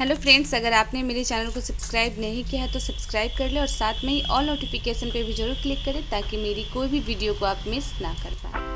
Hello friends अगर आपने मेरे चैनल को सब्सक्राइब नहीं किया है तो सब्सक्राइब कर लें और साथ में ही ऑल नोटिफिकेशन पे भी ज़रूर क्लिक करें ताकि मेरी कोई भी वीडियो को आप मिस ना कर पाएँ।